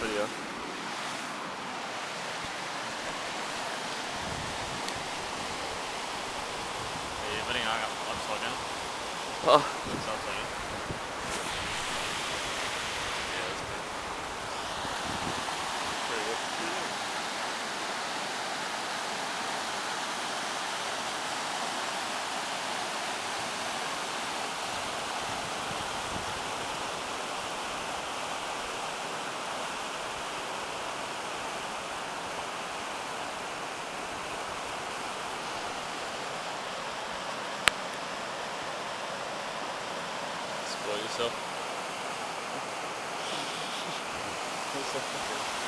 video. Này gặp upside down. Oh, It's upside down. Yeah, Spoil yourself. It's so fucking-